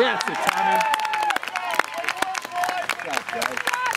That's it, Tommy. Good job, guys.